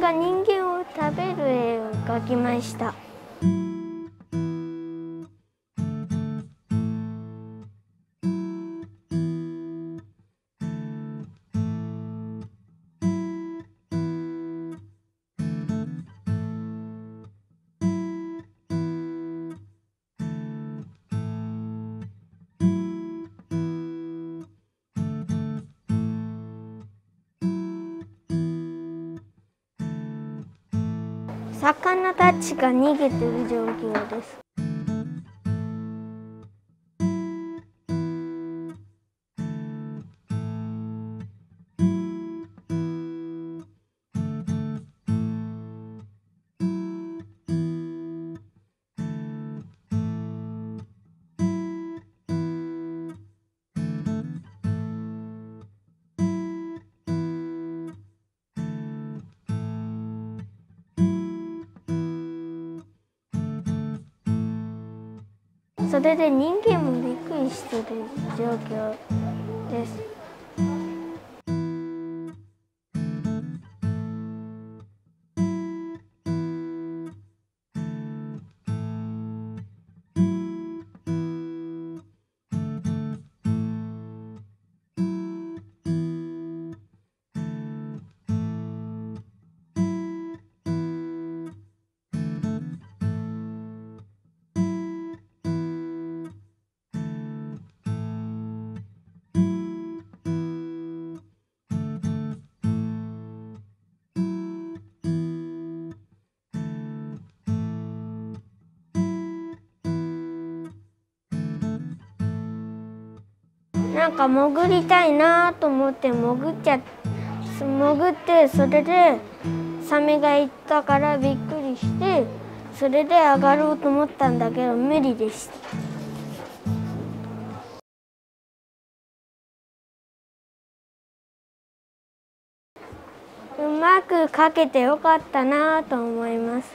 が人間を食べる絵を描きました。魚たちが逃げてる状況です。それで人間もびっくりしてる状況です。なんか潜りたいなと思って潜っちゃ潜ってそれでサメがいたからびっくりしてそれで上がろうと思ったんだけど無理でした。うまく描けてよかったなと思います。